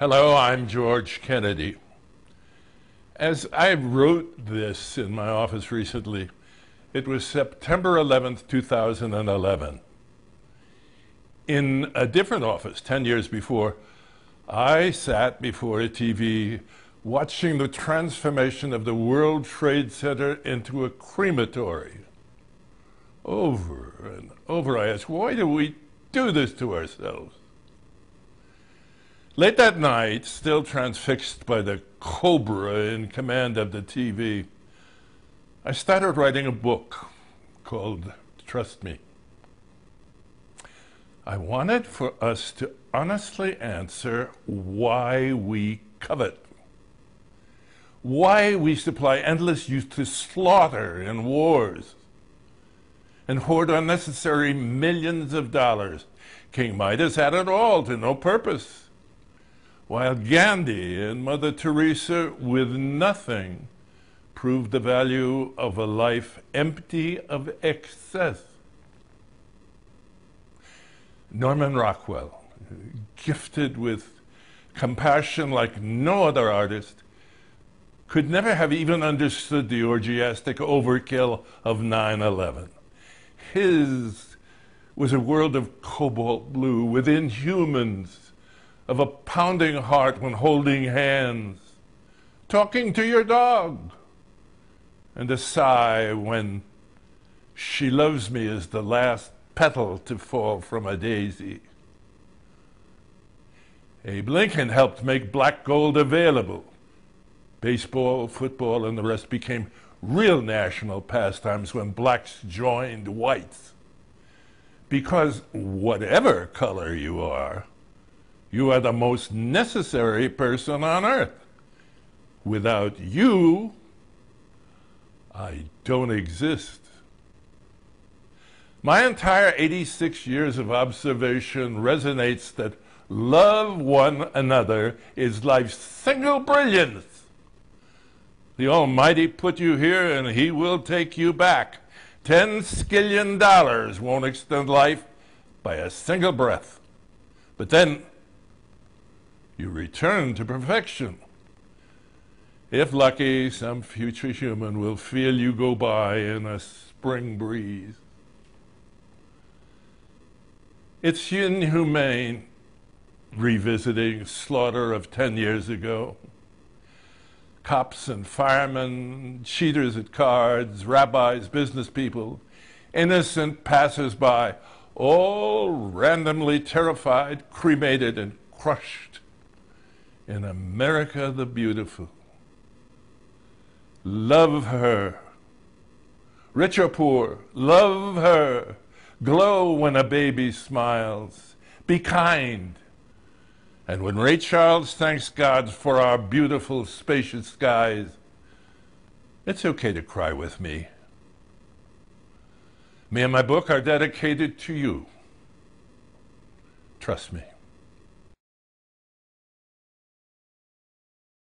Hello, I'm George Kennedy. As I wrote this in my office recently, it was September 11th, 2011. In a different office 10 years before, I sat before a TV watching the transformation of the World Trade Center into a crematory. Over and over, I asked, why do we do this to ourselves? Late that night, still transfixed by the cobra in command of the TV, I started writing a book called Trust Me. I wanted for us to honestly answer why we covet, why we supply endless youth to slaughter in wars, and hoard unnecessary millions of dollars. King Midas had it all to no purpose while Gandhi and Mother Teresa, with nothing, proved the value of a life empty of excess. Norman Rockwell, gifted with compassion like no other artist, could never have even understood the orgiastic overkill of 9 11. His was a world of cobalt blue within humans of a pounding heart when holding hands, talking to your dog, and a sigh when she loves me as the last petal to fall from a daisy. Abe Lincoln helped make black gold available. Baseball, football, and the rest became real national pastimes when blacks joined whites. Because whatever color you are, you are the most necessary person on earth. Without you, I don't exist. My entire 86 years of observation resonates that love one another is life's single brilliance. The Almighty put you here and He will take you back. Ten skillion dollars won't extend life by a single breath. But then you return to perfection. If lucky, some future human will feel you go by in a spring breeze. It's inhumane revisiting slaughter of 10 years ago. Cops and firemen, cheaters at cards, rabbis, business people, innocent passers-by, all randomly terrified, cremated, and crushed in America the Beautiful. Love her. Rich or poor, love her. Glow when a baby smiles. Be kind. And when Ray Charles thanks God for our beautiful, spacious skies, it's okay to cry with me. Me and my book are dedicated to you. Trust me.